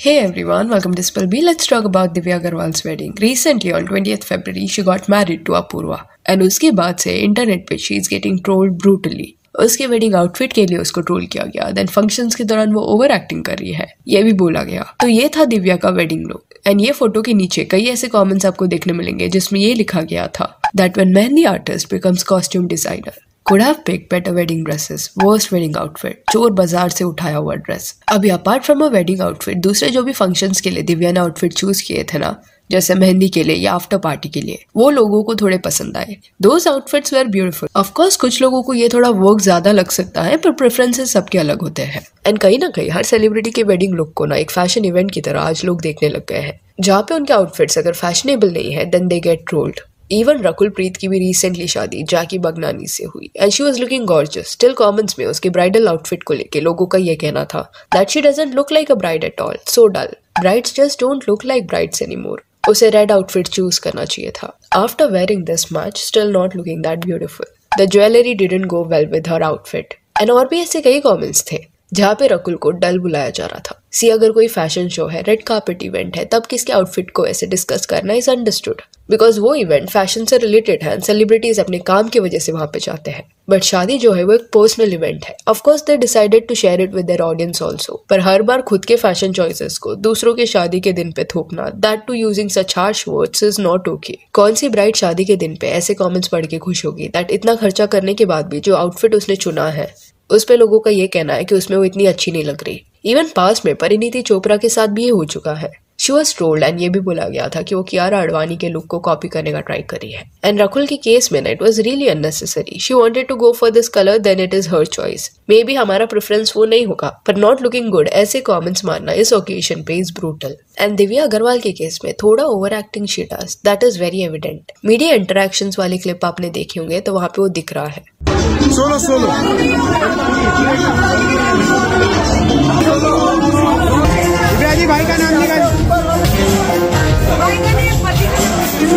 Hey everyone, welcome to Spill B. Let's talk about Divya Agarwal's wedding. Recently, on 20th February, she got married to Apurva. And उसके बाद से internet पे she is getting trolled brutally उसके wedding outfit के लिए उसको troll किया गया देन फ़ंक्शंस के दौरान वो ओवर एक्टिंग कर रही है ये भी बोला गया तो ये था दिव्या का वेडिंग लुक एंड ये फ़ोटो के नीचे कई ऐसे कमेंट्स आपको देखने मिलेंगे जिसमें ये लिखा गया था that when mehndi artist becomes costume designer could have picked better wedding dresses. Worst wedding outfit. चोर बाज़ार से उठाया हुआ ड्रेस अभी apart from a wedding outfit दूसरे जो भी फ़ंक्शंस के लिए दिव्या ने आउटफिट चूज़ किए थे ना, जैसे मेहंदी के लिए या आफ्टर पार्टी के लिए, वो लोगों को थोड़े पसंद आए those outfits were beautiful of course कुछ लोगों को ये थोड़ा वर्क ज़्यादा लग सकता है, पर प्रेफरेंसेस सबके अलग होते हैं एंड कहीं ना कहीं, हर सेलिब्रिटी के वेडिंग लुक को ना, एक फ़ैशन इवेंट की तरह आज लोग देखने लग गए हैं जहाँ पे उनके आउटफिट्स अगर फैशनेबल नहीं है then they get trolled even Rakul Preet की भी रिसेंटली शादी जाकी बगनानी से हुई। And she was looking gorgeous still comments में उसके ब्राइडल आउटफिट को लेके लोगों का ये कहना था that she doesn't look like a bride at all so dull brides just don't look like brides anymore उसे रेड आउटफिट चूज़ करना चाहिए था। After wearing this match still not looking that beautiful the jewellery didn't go well with her outfit and और भी ऐसे कई comments थे, जहाँ पे रकुल को डल बुलाया जा रहा था। सी अगर कोई फ़ैशन शो है रेड कार्पेट इवेंट है, तब किसके आउटफिट को ऐसे डिस्कस करना इज़ अंडरस्टूड बिकॉज़ वो इवेंट फ़ैशन से रिलेटेड है सेलिब्रिटीज अपने काम की वजह से वहाँ पे जाते हैं. बट शादी जो है, वो एक पर्सनल इवेंट है. Of course they decided to share it with their audience also पर हर बार खुद के फ़ैशन चॉइसेस को दूसरों के शादी के दिन पे थोपना that to using such harsh words is not okay कौन सी ब्राइट शादी के दिन पे ऐसे कॉमेंट्स पढ़ के खुश होगी? दैट इतना खर्चा करने के बाद भी जो आउटफिट उसने चुना है उस पर लोगों का ये कहना है कि उसमें वो इतनी अच्छी नहीं लग रही। इवन पास में, परिणीति चोपड़ा के साथ भी ये हो चुका है। शी वॉज़ ट्रोल्ड एंड ये भी बोला गया था कि वो कियारा अडवाणी के लुक को कॉपी करने का ट्राई करी है। एंड रकुल के केस में ना it was really unnecessary she wanted to go for this colour then it is her choice maybe हमारा प्रेफरेंस वो नहीं होगा पर नॉट लुकिंग गुड ऐसे कॉमेंट्स मारना इस ओकेजन पे is brutal and Divya Agarwal के केस में थोड़ा over acting she does that is very evident media interaction वाले क्लिप आपने देखे होंगे तो वहाँ पे वो दिख रहा है। Solo solo. भाई का नाम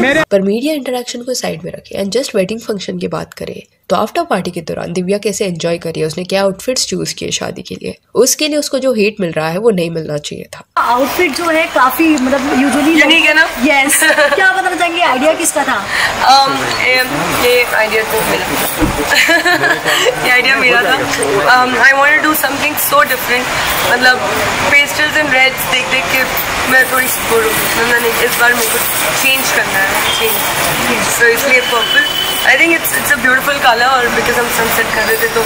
मेरे पर मीडिया इंटरेक्शन को साइड में रखें एंड जस्ट वेडिंग फ़ंक्शन की बात करें। तो आफ्टर पार्टी के दौरान दिव्या कैसे एंजॉय करी है उसने क्या आउटफिट्स चूज़ किए शादी के लिए? उसके लिए उसको जो हेट मिल रहा है वो नहीं मिलना चाहिए था। आउटफिट जो है काफ़ी मतलब यूजुअली यूनिक है ना? यस क्या बताना चाहेंगे आइडिया किसका था? Um, ये आइडिया तो मेरा ये आइडिया मेरा था। I want to do something so different मतलब पेस्टल्स एंड रेड्स देख देख के मैं थोड़ी बोर हो। मैंने इस बार मेरे को चेंज करना है चेंज सो इसलिए purple I think it's it's a beautiful colour और बिकॉज़ हम सनसेट कर रहे थे तो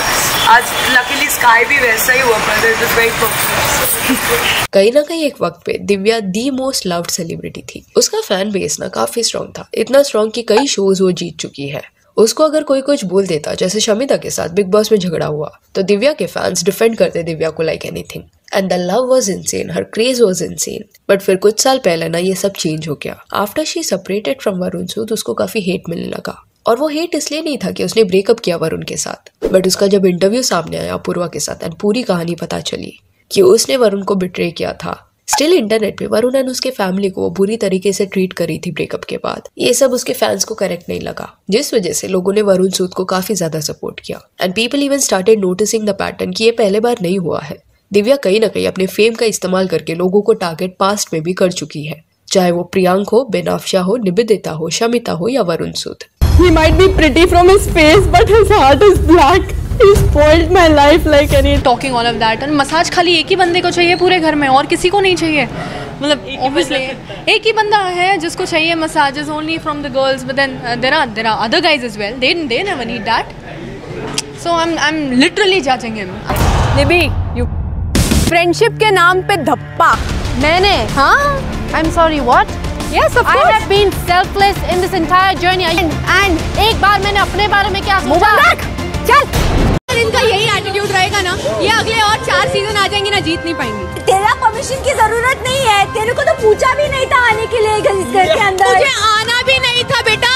आज लकीली स्काई भी वैसा ही हुआ पर इट वेरी पर्पल कहीं ना कहीं एक वक्त पे Divya the most loved celebrity थी। उसका फ़ैन बेस ना काफ़ी स्ट्रॉन्ग था। इतना स्ट्रॉन्ग कि कई शोज़ वो जीत चुकी है। उसको अगर कोई कुछ बोल देता, जैसे शमिता के साथ बिग बॉस में झगड़ा हुआ तो दिव्या के फैंस डिफेंड करते दिव्या को like anything and the love was insane her craze was insane but फिर कुछ साल पहले ना ये सब चेंज हो गया। After she separated from Varun Sood उसको काफ़ी हेट मिलने लगा। और वो हेट इसलिए नहीं था कि उसने ब्रेकअप किया वरुण के साथ। बट उसका जब इंटरव्यू सामने आया पूर्वा के साथ एंड पूरी कहानी पता चली कि उसने वरुण को बिट्रे किया था। स्टिल इंटरनेट पे वरुण एंड उसके फैमिली को वो बुरी तरीके से ट्रीट करी थी ब्रेकअप के बाद। ये सब उसके फैंस को करेक्ट नहीं लगा, जिस वजह से लोगों ने वरुण सूद को काफ़ी ज़्यादा सपोर्ट किया। And people even started noticing the pattern कि ये पहले बार नहीं हुआ है। दिव्या कहीं ना कहीं अपने फेम का इस्तेमाल करके लोगों को टारगेट पास्ट में भी कर चुकी है। चाहे वो प्रियांक हो, बेनाफशा हो निबिदिता हो, शमिता हो या Varun Sood He might be pretty from his face, but his heart is black. He spoiled my life like any. Talking all of that and massage खाली एक ही बंदे को चाहिए पूरे घर में और किसी को नहीं चाहिए। मतलब ऑब्वियसली एक ही बंदा है जिसको चाहिए massages only from the girls but then there are there are other guys is well they they never need that so I am I am literally judging him निबी you friendship के नाम पे धप्पा। मैंने हाँ? I am sorry what Yes, of course. I have been selfless in this entire journey. And, and एक बार मैंने अपने बारे में क्या सोचा? चल। इनका यही एटीट्यूड रहेगा ना। ये अगले और चार सीज़न आ जाएँगे ना जीत नहीं पाएँगे। तेरा परमिशन की ज़रूरत नहीं है। तेरे को तो पूछा भी नहीं था आने के लिए इस घर के अंदर। मुझे आना भी नहीं था बेटा।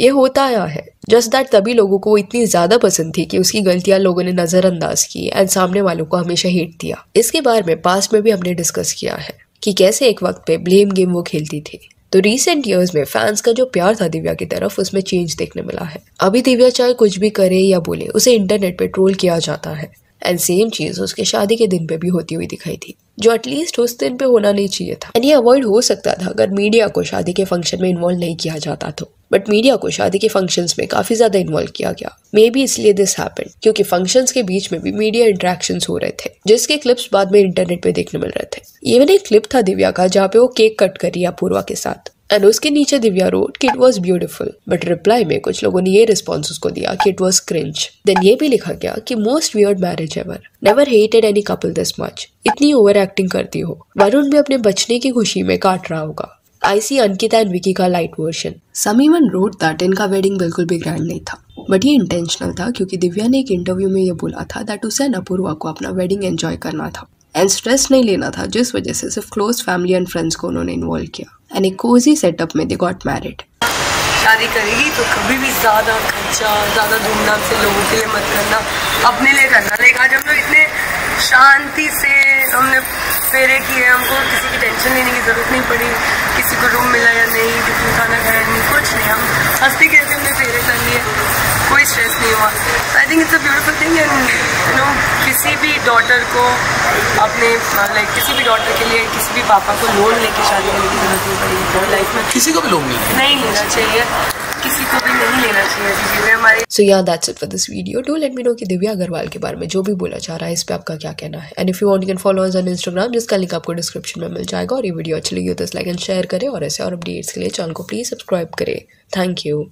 ये होता आया है? जस्ट दैट तभी लोगों को इतनी ज़्यादा पसंद थी कि उसकी गलतियाँ लोगों ने नजरअंदाज की एंड सामने वालों को हमेशा हेट दिया। इसके बारे में पास में भी हमने डिस्कस किया है। कि कैसे एक वक्त पे ब्लेम गेम वो खेलती थी। तो रिसेंट ईयर्स में फैंस का जो प्यार था दिव्या की तरफ़, उसमें चेंज देखने मिला है। अभी दिव्या चाहे कुछ भी करे या बोले, उसे इंटरनेट पे ट्रोल किया जाता है। एंड सेम चीज़ उसके शादी के दिन पे भी होती हुई दिखाई थी। जो एटलीस्ट उस दिन पे होना नहीं चाहिए था। एंड ये अवॉइड हो सकता था अगर मीडिया को शादी के फ़ंक्शन में इन्वॉल्व नहीं किया जाता तो। बट मीडिया को शादी के फ़ंक्शंस में काफ़ी ज़्यादा इन्वॉल्व किया गया। मे बी इसलिए दिस हैपेंड क्योंकि फ़ंक्शंस के बीच में भी मीडिया इंटरेक्शन हो रहे थे, जिसके क्लिप्स बाद में इंटरनेट पे देखने मिल रहे थे। इवन एक क्लिप था दिव्या का, जहाँ पे वो केक कट कर रही है पूर्वा के साथ। एंड उसके नीचे दिव्या रोड कि it was beautiful but reply में कुछ लोगों ने ये रिस्पॉन्स उसको दिया कि इट वॉज़ क्रिंच देन ये भी लिखा गया कि most weird marriage ever never hated any couple this much इतनी ओवर एक्टिंग करती हो। वरुण भी अपने बचने की खुशी में काट रहा होगा। I see Ankita and Vicky का light version some even wrote that इनका वेडिंग बिल्कुल भी ग्रैंड नहीं था। बट ये इंटेंशनल था क्योंकि दिव्या ने एक इंटरव्यू में ये बोला था दैट उसे अपूर्वा को अपना वेडिंग एंजॉय करना था। एंड स्ट्रेस नहीं लेना था, जिस वजह से सिर्फ़ क्लोज फैमिली एंड फ्रेंड्स को उन्होंने इन्वॉल्व किया। एंड एक कोजी सेटअप में दे गॉट मैरिड शादी करेगी तो कभी भी ज़्यादा खर्चा, ज़्यादा धूमधाम से लोगों के लिए मत करना। अपने लिए करना। लेकिन आज हम लोग इतने शांति से हमने फेरे किए, हमको किसी की टेंशन लेने की ज़रूरत नहीं पड़ी, किसी को रूम मिला या नहीं, किसी ने खाना खाया नहीं, कुछ नहीं। हम हँसते खेलते हमने फेरे कर लिए, कोई स्ट्रेस नहीं हुआ। I think it's a beautiful thing and you know किसी डॉटर को अपने लाइक किसी भी डॉटर के लिए किसी भी पापा को लोन लेके शादी करने की ज़रूरत नहीं पड़ेगी। लाइफ में किसी को भी लोन नहीं नहीं लेना चाहिए। किसी को भी नहीं लेना चाहिए। ऐसी चीज़ें हमारी so yeah that's it for this video do let me know कि दिव्या अग्रवाल के बारे में जो भी बोला जा रहा है इस पे आपका क्या कहना है। And if you want can follow us on Instagram जिसका लिंक आपको डिस्क्रिप्शन में मिल जाएगा। और ये वीडियो अच्छी लगी हो तो लाइक एंड शेयर करें। और ऐसे और अपडेट्स के लिए चैनल को प्लीज़ सब्सक्राइब करें। Thank you